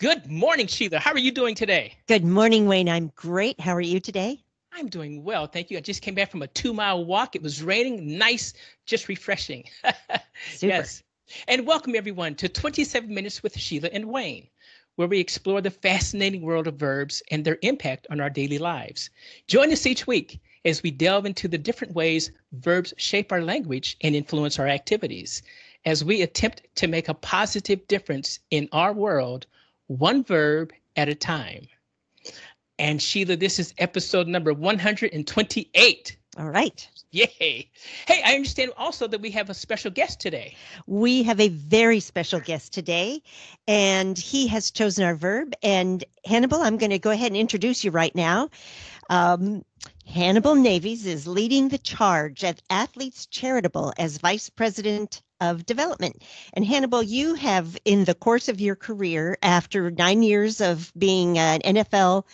Good morning, Sheila. How are you doing today? Good morning, Wayne. I'm great. How are you today? I'm doing well. Thank you. I just came back from a two mile walk. It was raining, nice, just refreshing. Super. yes. And welcome everyone to 27 Minutes with Sheila and Wayne, where we explore the fascinating world of verbs and their impact on our daily lives. Join us each week as we delve into the different ways verbs shape our language and influence our activities, as we attempt to make a positive difference in our world, one verb at a time. And Sheila, this is episode number 128. All right. Yay. Hey, I understand also that we have a special guest today. We have a very special guest today, and he has chosen our verb. And Hannibal, I'm going to go ahead and introduce you right now. Um, Hannibal Navies is leading the charge at Athletes Charitable as Vice President of Development. And Hannibal, you have, in the course of your career, after nine years of being an NFL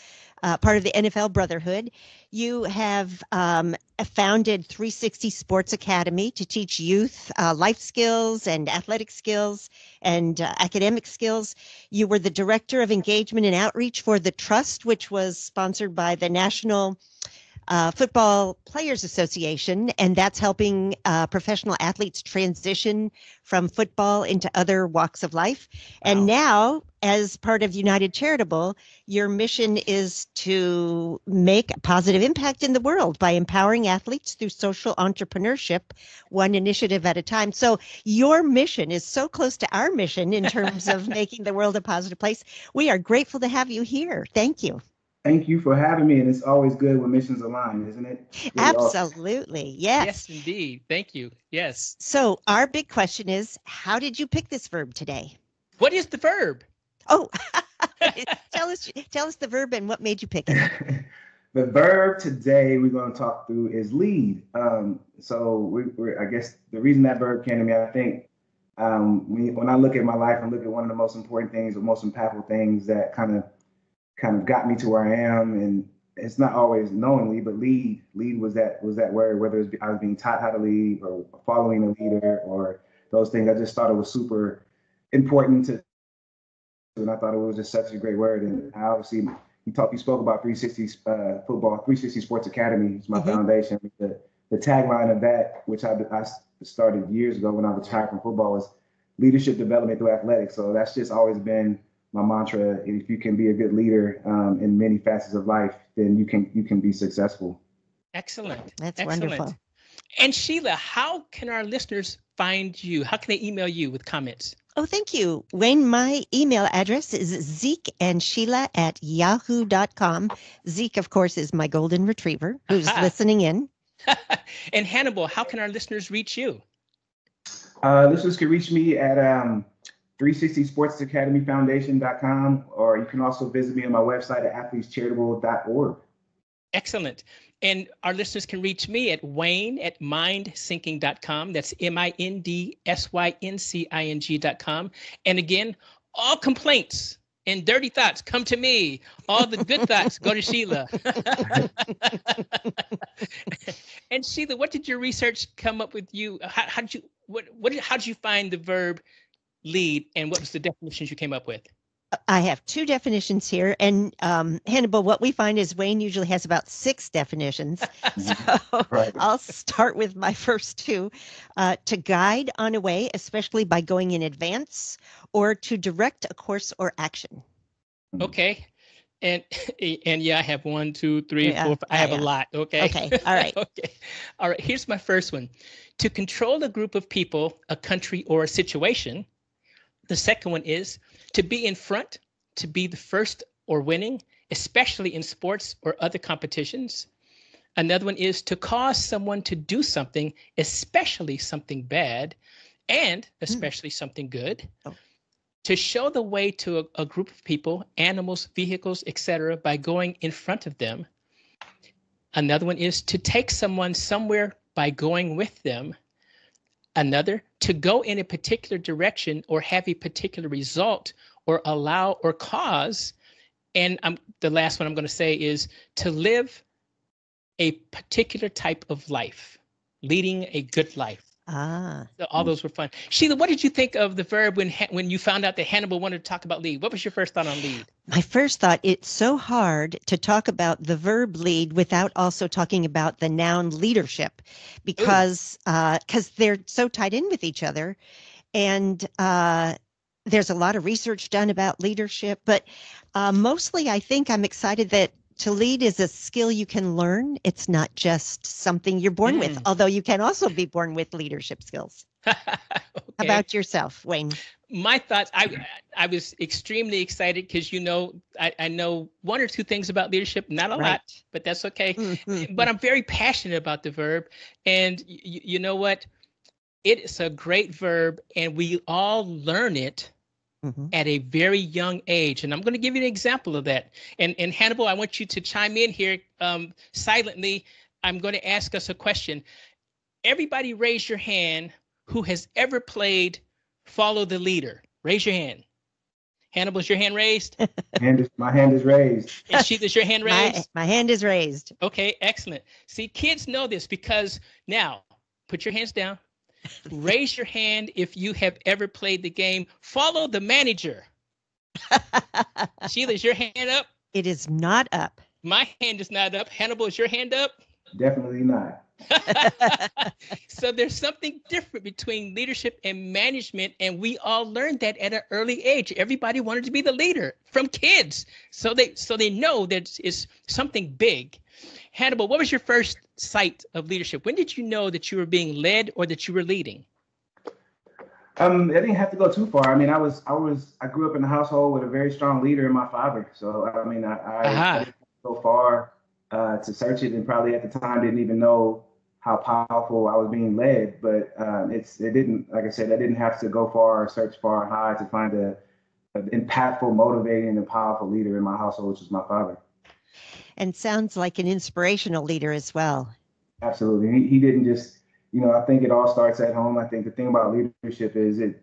uh, part of the NFL Brotherhood. You have um, founded 360 Sports Academy to teach youth uh, life skills and athletic skills and uh, academic skills. You were the director of engagement and outreach for the Trust, which was sponsored by the National uh, Football Players Association, and that's helping uh, professional athletes transition from football into other walks of life. And now, as part of United Charitable, your mission is to make a positive impact in the world by empowering athletes through social entrepreneurship, one initiative at a time. So, your mission is so close to our mission in terms of making the world a positive place. We are grateful to have you here. Thank you. Thank you for having me, and it's always good when missions align, isn't it? Really awesome. Absolutely. Yes. Yes, indeed. Thank you. Yes. So, our big question is how did you pick this verb today? What is the verb? Oh, tell us tell us the verb and what made you pick it. the verb today we're going to talk through is lead. Um, so we, we're, I guess the reason that verb came to me, I think, um, when, when I look at my life and look at one of the most important things, or most impactful things that kind of kind of got me to where I am, and it's not always knowingly, but lead lead was that was that word. Whether it's, I was being taught how to lead or following a leader or those things, I just thought it was super important to and I thought it was just such a great word. And I obviously, you talked, you spoke about 360 uh, football, 360 Sports Academy is my Mhm. foundation. The, the tagline of that, which I, I started years ago when I retired from football, was leadership development through athletics. So that's just always been my mantra. If you can be a good leader um, in many facets of life, then you can you can be successful. Excellent. That's Excellent. wonderful. And Sheila, how can our listeners find you? How can they email you with comments? Oh, thank you. Wayne, my email address is Zeke and Sheila at yahoo.com. Zeke, of course, is my golden retriever who's Aha. listening in. and Hannibal, how can our listeners reach you? Uh, listeners can reach me at um, 360sportsacademyfoundation.com, or you can also visit me on my website at athletescharitable.org. Excellent. And our listeners can reach me at wayne at mindsyncing.com. That's M I N D S Y N C I N G.com. And again, all complaints and dirty thoughts come to me. All the good thoughts go to Sheila. and Sheila, what did your research come up with you? How, how did you what what how did you find the verb lead and what was the definitions you came up with? I have two definitions here. And um, Hannibal, what we find is Wayne usually has about six definitions. So Right. I'll start with my first two uh, to guide on a way, especially by going in advance, or to direct a course or action. Okay. And and yeah, I have one, two, three, Yeah, four. five. I yeah, have yeah. a lot. Okay. Okay, all right. okay. All right. Here's my first one. To control a group of people, a country, or a situation. The second one is to be in front, to be the first or winning, especially in sports or other competitions. Another one is to cause someone to do something, especially something bad, and hmm. especially something good Oh. to show the way to a, a group of people, animals, vehicles, etc., by going in front of them. Another one is to take someone somewhere by going with them. Another, to go in a particular direction or have a particular result or allow or cause. And um, the last one I'm going to say is to live a particular type of life, leading a good life. Ah. So all those were fun. Sheila, what did you think of the verb when when you found out that Hannibal wanted to talk about lead? What was your first thought on lead? My first thought it's so hard to talk about the verb lead without also talking about the noun leadership because because they're so tied in with each other and uh, there's a lot of research done about leadership but uh, mostly i think i'm excited that to lead is a skill you can learn it's not just something you're born with Mm. although you can also be born with leadership skills okay. About yourself wayne my thoughts? I I was extremely excited because you know I, I know one or two things about leadership, not a lot, but that's okay. Mhm. But I'm very passionate about the verb, and y- you know what? It's a great verb, and we all learn it Mhm. at a very young age. And I'm going to give you an example of that. And, and Hannibal, I want you to chime in here um, silently. I'm going to ask us a question. Everybody raise your hand who has ever played Follow the Leader. Raise your hand. Hannibal, is your hand raised? hand is, my hand is raised. And Sheila, is your hand my, raised? my hand is raised Okay, excellent. See, kids know this because now put your hands down. Raise your hand if you have ever played the game. Follow the manager. Sheila, is your hand up? it is not up My hand is not up. Hannibal, is your hand up? Definitely not. so there's something different between leadership and management, and we all learned that at an early age. Everybody wanted to be the leader from kids, so they so they know that it's something big. Hannibal, what was your first sight of leadership? When did you know that you were being led or that you were leading? Um, I didn't have to go too far. I mean, I was, I was, I grew up in a household with a very strong leader in my father. So I mean, I, I, Aha. I didn't go far uh, to search it, and probably at the time didn't even know how powerful I was being led. But um, it's, it didn't, like I said, I didn't have to go far or search far and high to find a, an impactful, motivating, and powerful leader in my household, which was my father. And sounds like an inspirational leader as well. Absolutely. He, he didn't just, you know, I think it all starts at home. I think the thing about leadership is it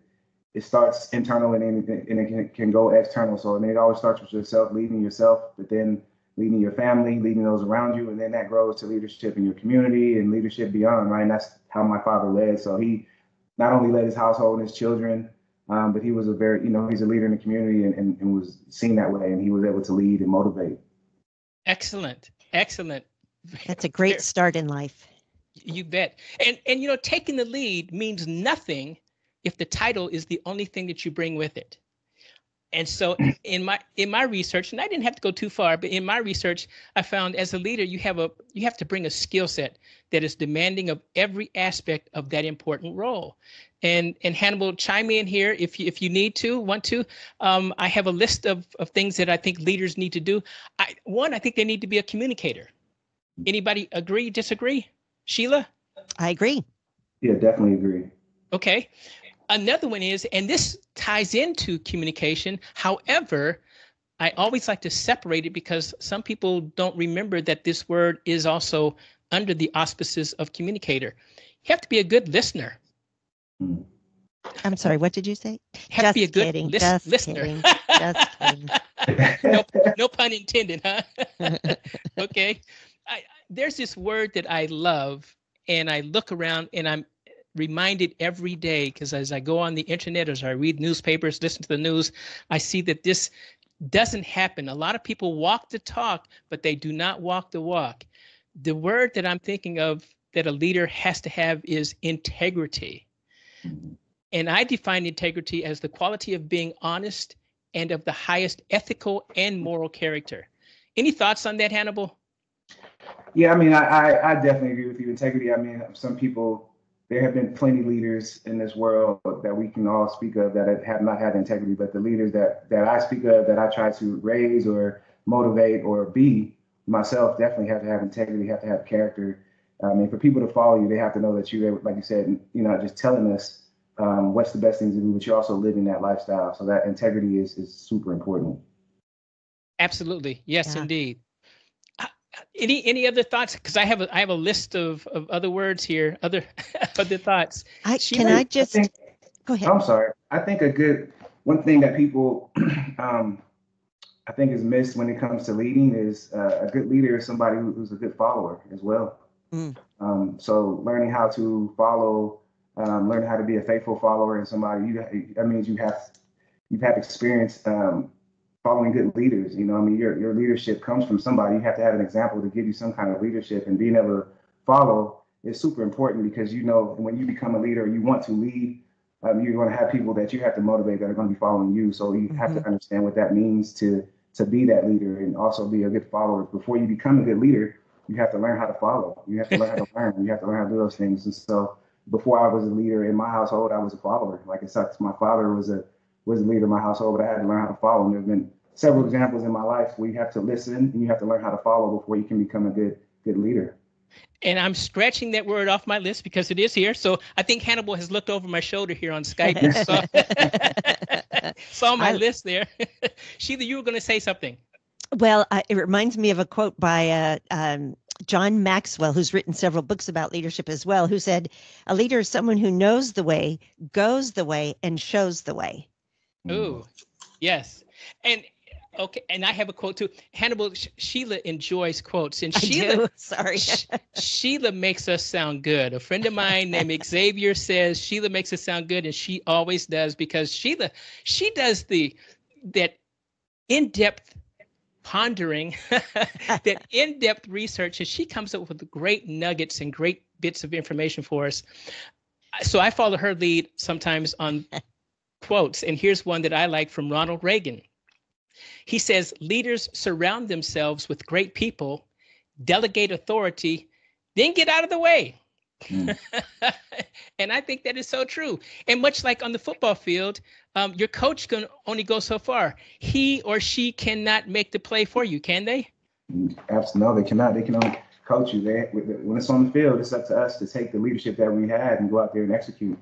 it starts internal and, and it can, can go external. So I mean, it always starts with yourself, leading yourself, but then leading your family, leading those around you, and then that grows to leadership in your community and leadership beyond, right? And that's how my father led. So he not only led his household and his children, um, but he was a very, you know, he's a leader in the community and, and, and was seen that way, and he was able to lead and motivate. Excellent, excellent. That's a great start in life. You bet. And and you know, taking the lead means nothing if the title is the only thing that you bring with it. And so in my in my research, and I didn't have to go too far, but in my research, I found as a leader, you have a you have to bring a skill set that is demanding of every aspect of that important role. And and Hannibal, chime in here if you if you need to, want to. Um, I have a list of of things that I think leaders need to do. I one, I think they need to be a communicator. Anybody agree, disagree? Sheila? I agree. Yeah, definitely agree. Okay. Another one is, and this ties into communication. However, I always like to separate it because some people don't remember that this word is also under the auspices of communicator. You have to be a good listener. I'm sorry. What did you say? Have to be a Just good kidding, lis- just listener. kidding, just kidding. no, no pun intended, huh? okay. I- there's this word that I love, and I look around and I'm reminded every day because as I go on the internet, as I read newspapers, listen to the news, I see that this doesn't happen. A lot of people walk the talk, but they do not walk the walk. The word that I'm thinking of that a leader has to have is integrity. Mm-hmm. And I define integrity as the quality of being honest and of the highest ethical and moral character. Any thoughts on that, Hannibal? Yeah, I mean, I, I, I definitely agree with you. Integrity. I mean, some people, there have been plenty leaders in this world that we can all speak of that have not had integrity, but the leaders that that I speak of, that I try to raise or motivate or be myself, definitely have to have integrity, have to have character. I mean, for people to follow you, they have to know that you're, like you said, you know, just telling us um, what's the best thing to do, but you're also living that lifestyle. So that integrity is is super important. Absolutely. Yes, Yeah. indeed. Any any other thoughts? Because I have a I have a list of, of other words here, other other thoughts. I Sheila, can I I just think- go ahead. I'm sorry. I think a good one thing that people um, I think is missed when it comes to leading is uh, a good leader is somebody who- who's a good follower as well. Mm. Um, so learning how to follow um, learn how to be a faithful follower and somebody. You that means you have you've had experience um, following good leaders. You know, I mean, your your leadership comes from somebody. You have to have an example to give you some kind of leadership, and being able to follow is super important because you know when you become a leader, you want to lead. Um, you're going to have people that you have to motivate that are going to be following you. So you mm-hmm. have to mm-hmm. understand what that means to to be that leader and also be a good follower. Before you become a good leader, you have to learn how to follow. You have to learn how to learn. You have to learn how to do those things. And so before I was a leader in my household, I was a follower. Like it sucks. my father was a was the leader of my household, but I had to learn how to follow. And there have been several examples in my life where you have to listen and you have to learn how to follow before you can become a good good leader. And I'm scratching that word off my list because it is here. So I think Hannibal has looked over my shoulder here on Skype and saw, saw my I, list there. Sheila, you were going to say something. Well, uh, it reminds me of a quote by uh, um, John Maxwell, who's written several books about leadership as well, who said, A leader is someone who knows the way, goes the way, and shows the way. Ooh, mm-hmm. yes. And okay, and I have a quote too. Hannibal Sheila enjoys quotes, and Sheila, sorry, Sheila makes us sound good. A friend of mine named Xavier says Sheila makes us sound good, and she always does because Sheila, she does the that in-depth pondering, that in-depth research, and she comes up with great nuggets and great bits of information for us. So I follow her lead sometimes on quotes, and here's one that I like from Ronald Reagan. He says, Leaders surround themselves with great people, delegate authority, then get out of the way. Mm. and I think that is so true. And much like on the football field, um, your coach can only go so far. He or she cannot make the play for you, can they? Absolutely, no, they cannot. They can only coach you. They, when it's on the field, it's up to us to take the leadership that we had and go out there and execute.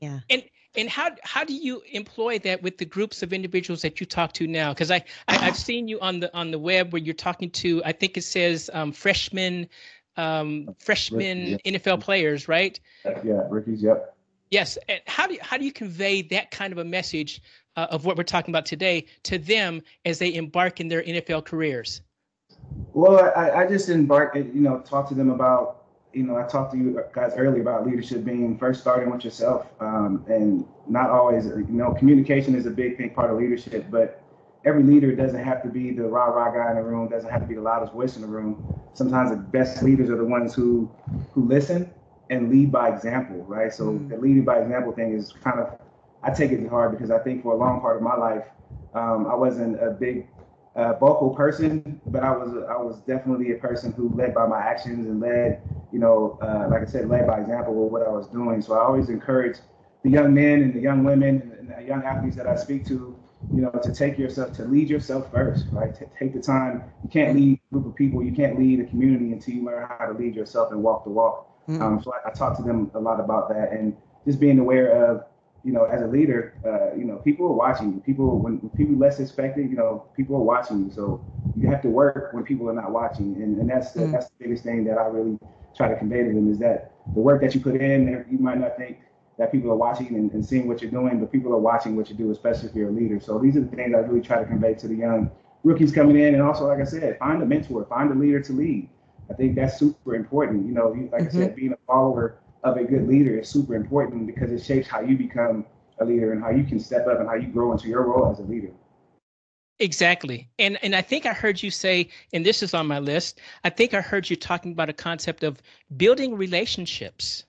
Yeah. And and how how do you employ that with the groups of individuals that you talk to now? Because I, I have seen you on the on the web where you're talking to. I think it says um, freshmen um, freshman yeah. NFL players, right? Yeah, rookies. Yep. Yes. And how do you, how do you convey that kind of a message uh, of what we're talking about today to them as they embark in their NFL careers? Well, I, I just embark, you know, talk to them about, you know, I talked to you guys earlier about leadership being first starting with yourself, um, and not always, you know, communication is a big thing part of leadership, but every leader doesn't have to be the rah rah guy in the room, doesn't have to be the loudest voice in the room. Sometimes the best leaders are the ones who who listen and lead by example, right? So mm. the leading by example thing is kind of I take it hard because I think for a long part of my life, um, I wasn't a big uh, vocal person, but I was I was definitely a person who led by my actions and led, you know, uh, like I said, led by example with what I was doing. So I always encourage the young men and the young women and the young athletes that I speak to you know, to take yourself, to lead yourself first, right? To take the time. You can't lead a group of people, you can't lead a community until you learn how to lead yourself and walk the walk. Mm-hmm. Um, so I, I talk to them a lot about that and just being aware of, you know, as a leader, uh, you know, people are watching you. People, when, when people less expected, you know, people are watching you. So you have to work when people are not watching. And, and that's the, mm-hmm. that's the biggest thing that I really try to convey to them is that the work that you put in, you might not think that people are watching and, and, seeing what you're doing, but people are watching what you do, especially if you're a leader. So these are the things I really try to convey to the young rookies coming in. And also, like I said, find a mentor, find a leader to lead. I think that's super important. You know, like mm-hmm. I said, being a follower of a good leader is super important because it shapes how you become a leader and how you can step up and how you grow into your role as a leader. Exactly. And and I think I heard you say, and this is on my list, I think I heard you talking about a concept of building relationships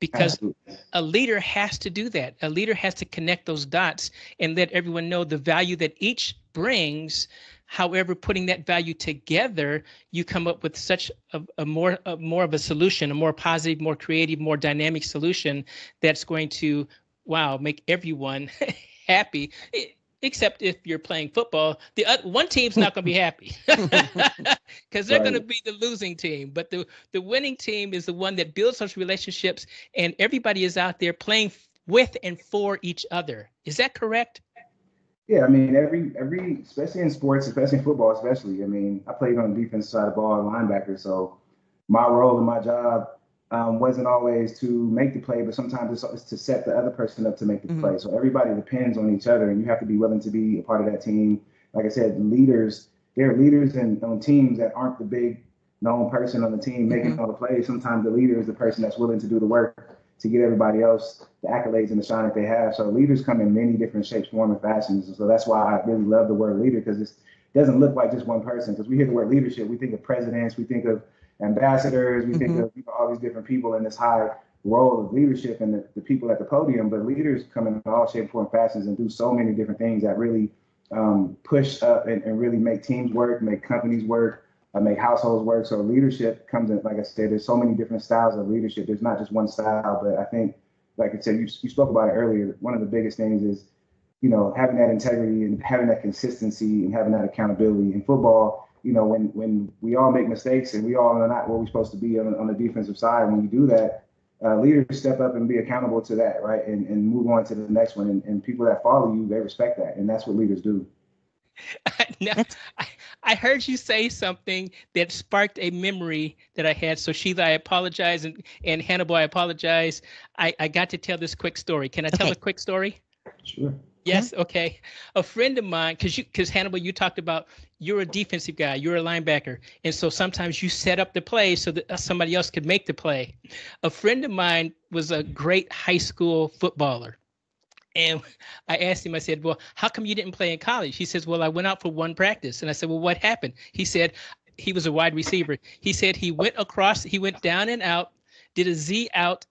because Absolutely. a leader has to do that. A leader has to connect those dots and let everyone know the value that each brings. However, putting that value together, you come up with such a, a more a more of a solution, a more positive, more creative, more dynamic solution that's going to wow make everyone happy. It, except if you're playing football. The other, one team's not going to be happy because they're right. going to be the losing team. But the the winning team is the one that builds those relationships, and everybody is out there playing with and for each other. Is that correct? Yeah, I mean every every especially in sports, especially in football, especially. I mean, I played on the defense side of the ball, linebacker, so my role and my job um, wasn't always to make the play, but sometimes it's, it's, to set the other person up to make the mm-hmm. play. So everybody depends on each other, and you have to be willing to be a part of that team. Like I said, leaders, there are leaders in, on teams that aren't the big known person on the team making mm-hmm. all the plays. Sometimes the leader is the person that's willing to do the work to get everybody else the accolades and the shine that they have. So leaders come in many different shapes, form, and fashions. And so that's why I really love the word leader because it doesn't look like just one person. Because we hear the word leadership, we think of presidents, we think of ambassadors, we mm-hmm. think of you know, all these different people in this high role of leadership and the, the people at the podium. But leaders come in all shapes, form, fashions, and do so many different things that really um, push up and, and, really make teams work, make companies work, uh, make households work. So leadership comes in, like I said, there's so many different styles of leadership. There's not just one style, but I think, like I said, you, you spoke about it earlier. One of the biggest things is, you know, having that integrity and having that consistency and having that accountability in football. You know, when when we all make mistakes and we all are not where we're supposed to be on, on the defensive side, when you do that, uh, leaders step up and be accountable to that, right? And, and move on to the next one. And, and people that follow you, they respect that. And that's what leaders do. now, I, I heard you say something that sparked a memory that I had. So Sheila, I apologize, and, and Hannibal, I apologize. I, I got to tell this quick story. Can I tell okay. a quick story? Sure. Yes. Okay. A friend of mine, because you, because Hannibal, you talked about you're a defensive guy, you're a linebacker, and so sometimes you set up the play so that uh, somebody else could make the play. A friend of mine was a great high school footballer, and I asked him. I said, "Well, how come you didn't play in college?" He says, "Well, I went out for one practice." And I said, "Well, what happened?" He said, "He was a wide receiver." He said he went across, he went down and out, did a Z out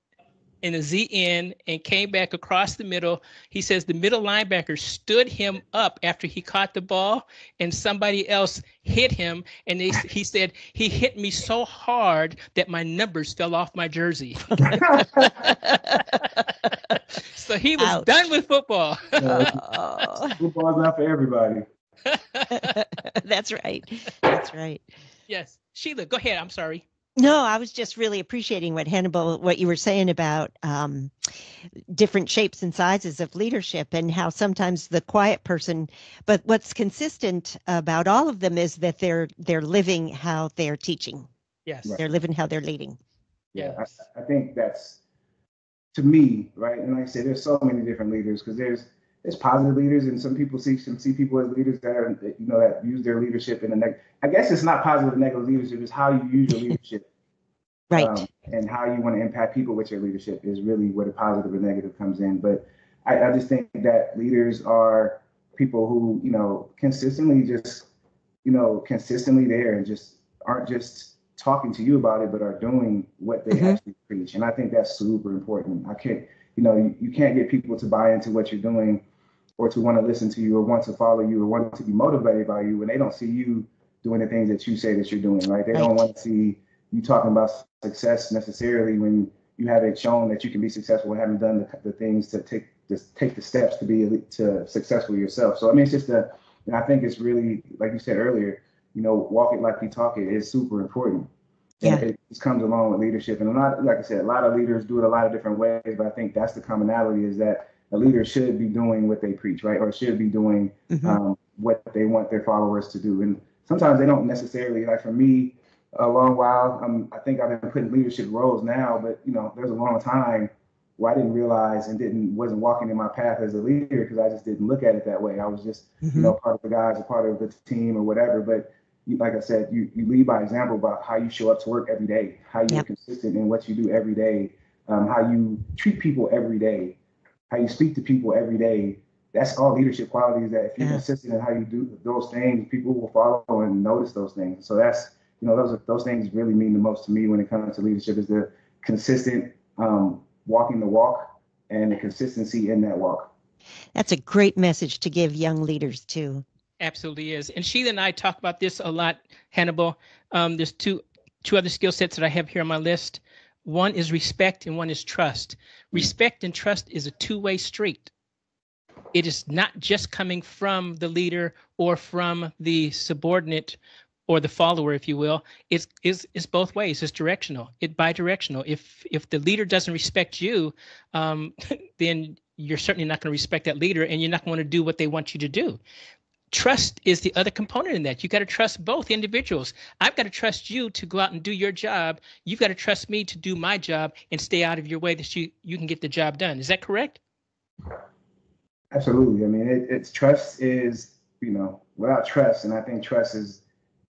in a Z in and came back across the middle. He says the middle linebacker stood him up after he caught the ball, and somebody else hit him. And they, he said he hit me so hard that my numbers fell off my jersey. so he was Ouch. done with football. uh, football's not for everybody. That's right. That's right. Yes, Sheila, go ahead. I'm sorry. No, I was just really appreciating what Hannibal, what you were saying about um, different shapes and sizes of leadership and how sometimes the quiet person, but what's consistent about all of them is that they're they're living how they're teaching. Yes, they're living how they're leading. Yeah, I, I think that's to me right. And like I said, there's so many different leaders because there's there's positive leaders and some people see some see people as leaders that are you know that use their leadership in a neg- I guess it's not positive and negative leadership, it's how you use your leadership. right. Um, and how you want to impact people with your leadership is really where the positive or negative comes in. But I, I just think that leaders are people who, you know, consistently just, you know, consistently there and just aren't just talking to you about it, but are doing what they mm-hmm. actually preach. And I think that's super important. I can't, you know, you, you can't get people to buy into what you're doing or to want to listen to you or want to follow you or want to be motivated by you when they don't see you doing the things that you say that you're doing, right? They right. don't want to see you talking about success necessarily when you haven't shown that you can be successful and haven't done the, the things to take just take the steps to be to successful yourself. So I mean, it's just a, and I think it's really like you said earlier, you know, walk it like you talk it is super important. Yeah. And it just comes along with leadership, and a lot, like I said, a lot of leaders do it a lot of different ways, but I think that's the commonality is that a leader should be doing what they preach, right, or should be doing mm-hmm. um, what they want their followers to do, and sometimes they don't necessarily like for me a long while. Um, I think I've been putting leadership roles now, but you know, there's a long time where I didn't realize and didn't wasn't walking in my path as a leader because I just didn't look at it that way. I was just mm-hmm. you know part of the guys, a part of the team or whatever. But you, like I said, you you lead by example about how you show up to work every day, how you're yep. consistent in what you do every day, um, how you treat people every day, how you speak to people every day. That's all leadership qualities that if you're yeah. consistent in how you do those things, people will follow and notice those things. So that's you know, those those things really mean the most to me when it comes to leadership is the consistent um, walking the walk and the consistency in that walk. That's a great message to give young leaders too. Absolutely is. And Sheila and I talk about this a lot, Hannibal. Um, there's two two other skill sets that I have here on my list. One is respect and one is trust. Respect and trust is a two-way street. It is not just coming from the leader or from the subordinate or the follower, if you will, it's, is is both ways. It's directional. It bi-directional. If if the leader doesn't respect you, um, then you're certainly not going to respect that leader, and you're not going to do what they want you to do. Trust is the other component in that. You got to trust both individuals. I've got to trust you to go out and do your job. You've got to trust me to do my job and stay out of your way that you you can get the job done. Is that correct? Absolutely. I mean, it, it's trust is you know without trust, and I think trust is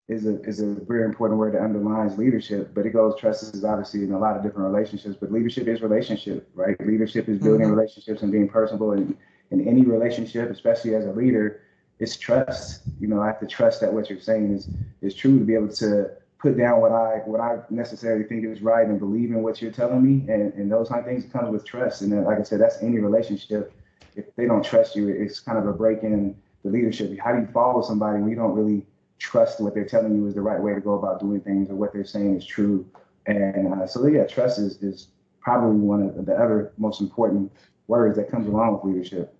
is a is a very important word that underlines leadership, but it goes trust is obviously in a lot of different relationships, but leadership is relationship, right? Leadership is building mm-hmm. relationships and being personable in, in any relationship, especially as a leader, it's trust. You know, I have to trust that what you're saying is is true to be able to put down what I what I necessarily think is right and believe in what you're telling me and, and those kind of things comes with trust. And then, like I said, that's any relationship. If they don't trust you, it's kind of a break in the leadership. How do you follow somebody when you don't really trust what they're telling you is the right way to go about doing things or what they're saying is true? And uh, so, yeah, trust is, is probably one of the other most important words that comes along with leadership.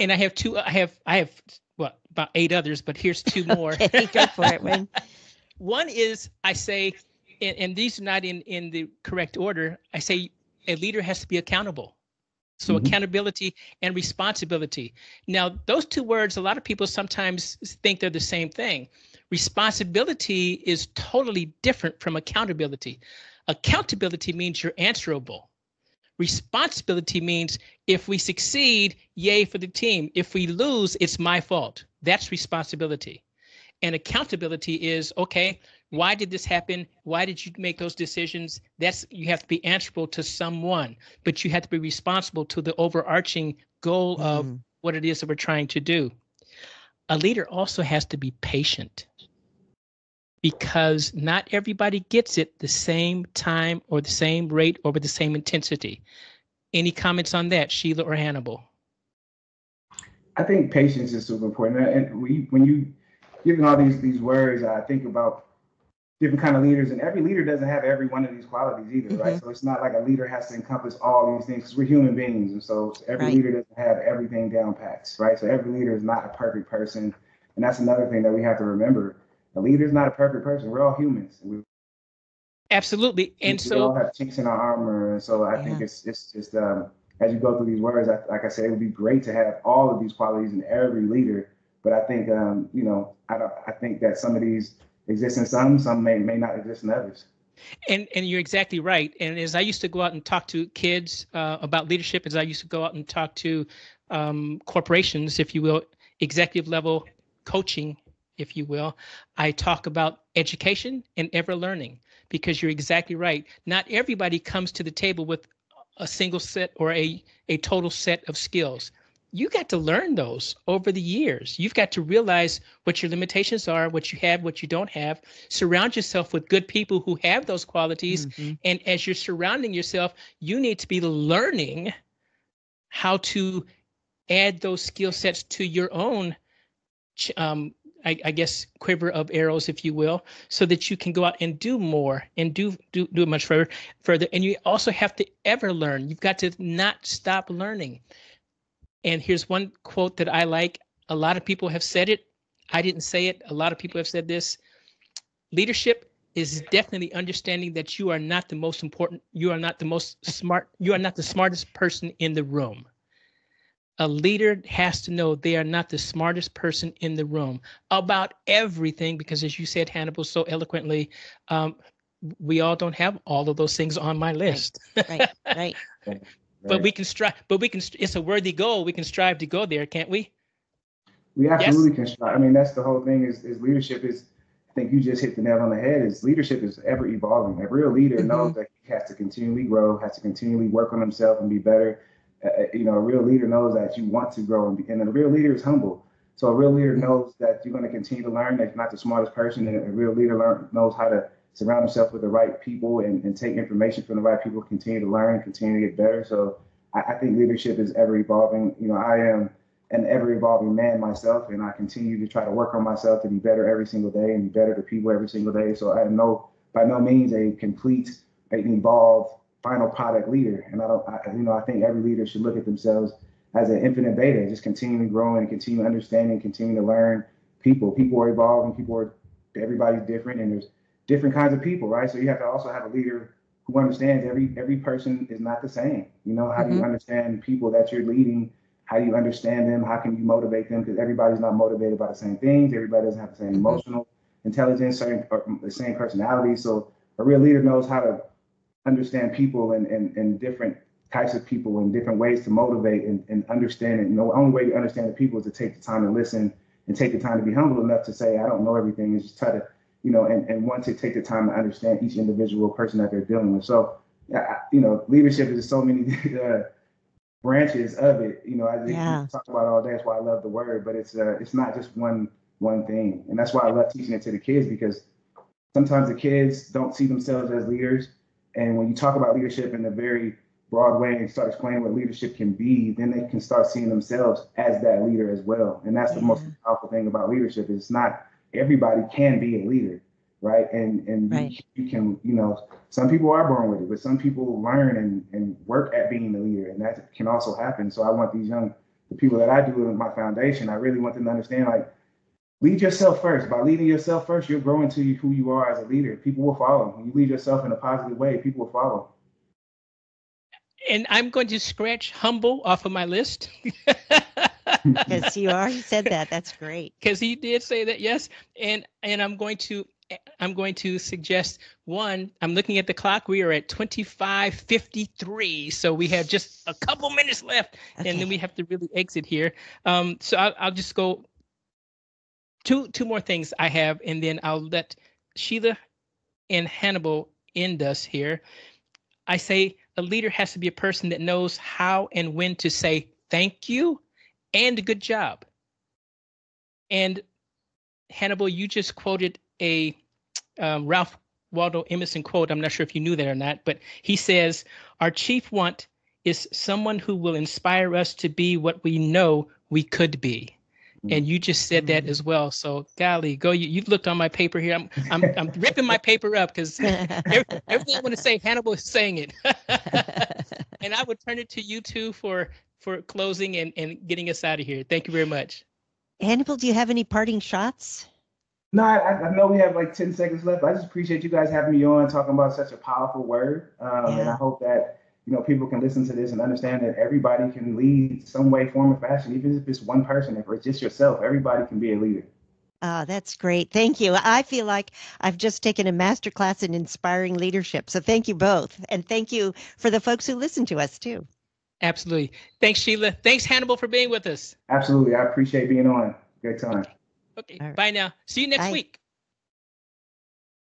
And I have two. I have I have what about eight others, but here's two more. okay, go for it, Wayne. One is I say, and, and these are not in in the correct order. I say a leader has to be accountable. So mm-hmm. accountability and responsibility. Now, those two words, a lot of people sometimes think they're the same thing. Responsibility is totally different from accountability. Accountability means you're answerable. Responsibility means if we succeed, yay for the team. If we lose, it's my fault. That's responsibility. And accountability is okay, why did this happen? Why did you make those decisions? That's you have to be answerable to someone, but you have to be responsible to the overarching goal mm. of what it is that we're trying to do. A leader also has to be patient because not everybody gets it the same time or the same rate or with the same intensity. Any comments on that, Sheila or Hannibal? I think patience is super important. And we, when you giving all these these words, I think about different kind of leaders, and every leader doesn't have every one of these qualities either, mm-hmm. right? So it's not like a leader has to encompass all these things because we're human beings, and so every right. leader doesn't have everything down packed, right? So every leader is not a perfect person, and that's another thing that we have to remember a leader is not a perfect person. We're all humans. We, Absolutely, and we, so we all have chinks in our armor. And so I yeah. think it's it's just um, as you go through these words, I, like I said, it would be great to have all of these qualities in every leader. But I think um, you know, I don't. I think that some of these exist in some, some may may not exist in others. And and you're exactly right. And as I used to go out and talk to kids uh, about leadership, as I used to go out and talk to um, corporations, if you will, executive level coaching if you will, I talk about education and ever learning because you're exactly right. Not everybody comes to the table with a single set or a, a total set of skills. You got to learn those over the years. You've got to realize what your limitations are, what you have, what you don't have. Surround yourself with good people who have those qualities. Mm-hmm. And as you're surrounding yourself, you need to be learning how to add those skill sets to your own um, I, I, guess quiver of arrows, if you will, so that you can go out and do more and do do do it much further further. And you also have to ever learn. You've got to not stop learning. And here's one quote that I like. A lot of people have said it. I didn't say it. A lot of people have said this. Leadership is definitely understanding that you are not the most important, you are not the most smart, you are not the smartest person in the room a leader has to know they are not the smartest person in the room about everything because as you said hannibal so eloquently um, we all don't have all of those things on my list right right, right. but we can strive but we can it's a worthy goal we can strive to go there can't we we absolutely yes? can strive i mean that's the whole thing is, is leadership is i think you just hit the nail on the head is leadership is ever evolving a real leader mm-hmm. knows that he has to continually grow has to continually work on himself and be better you know, a real leader knows that you want to grow, and, be, and a real leader is humble. So a real leader knows that you're going to continue to learn. You're not the smartest person, and a real leader learn, knows how to surround himself with the right people and, and take information from the right people, continue to learn, continue to get better. So I, I think leadership is ever evolving. You know, I am an ever evolving man myself, and I continue to try to work on myself to be better every single day and be better to people every single day. So I am no by no means a complete, evolved final product leader. And I don't, I, you know, I think every leader should look at themselves as an infinite beta, just continuing growing, and continue understanding, continue to learn people. People are evolving, people are, everybody's different, and there's different kinds of people, right? So you have to also have a leader who understands every every person is not the same. You know, how mm-hmm. do you mm-hmm. understand people that you're leading? How do you understand them? How can you motivate them? Because everybody's not motivated by the same things. Everybody doesn't have the same mm-hmm. emotional intelligence, certain the same personality. So a real leader knows how to understand people and, and, and different types of people and different ways to motivate and, and understand it. You know, the only way you understand the people is to take the time to listen and take the time to be humble enough to say, I don't know everything, and just try to, you know, and, and want to take the time to understand each individual person that they're dealing with. So, you know, leadership is so many uh, branches of it. You know, I yeah. talk about all day. That's why I love the word, but it's uh, it's not just one one thing, and that's why I love teaching it to the kids because sometimes the kids don't see themselves as leaders, and when you talk about leadership in a very broad way and start explaining what leadership can be, then they can start seeing themselves as that leader as well. And that's the most powerful thing about leadership. Is it's not everybody can be a leader, right? And and right. You, you, can, you know, some people are born with it, but some people learn and, and work at being the leader, and that can also happen. So I want these young the people that I do in my foundation, I really want them to understand like lead yourself first. By leading yourself first, you're growing to who you are as a leader. People will follow. When you lead yourself in a positive way, people will follow and I'm going to scratch humble off of my list. Because you already said that. That's great. Because he did say that, yes. And and I'm going to I'm going to suggest one. I'm looking at the clock. We are at 25:53, so we have just a couple minutes left, okay. and then we have to really exit here. Um, so I'll, I'll just go two two more things I have, and then I'll let Sheila and Hannibal end us here. I say a leader has to be a person that knows how and when to say thank you and good job. And Hannibal, you just quoted a um, Ralph Waldo Emerson quote. I'm not sure if you knew that or not, but he says, Our chief want is someone who will inspire us to be what we know we could be and you just said that mm-hmm. as well. So, golly, go you. You've looked on my paper here. I'm I'm I'm ripping my paper up because everything I want to say, Hannibal is saying it. and I would turn it to you two for for closing and and getting us out of here. Thank you very much. Hannibal, do you have any parting shots? No, I, I know we have like 10 seconds left. I just appreciate you guys having me on talking about such a powerful word. Um, yeah. And I hope that you know, people can listen to this and understand that everybody can lead some way, form, or fashion, even if it's one person, if it's just yourself, everybody can be a leader. Oh, that's great. Thank you. I feel like I've just taken a master class in inspiring leadership. So thank you both. And thank you for the folks who listen to us too. Absolutely. Thanks, Sheila. Thanks, Hannibal, for being with us. Absolutely. I appreciate being on. Great time. Okay. okay. Right. Bye now. See you next Bye. week.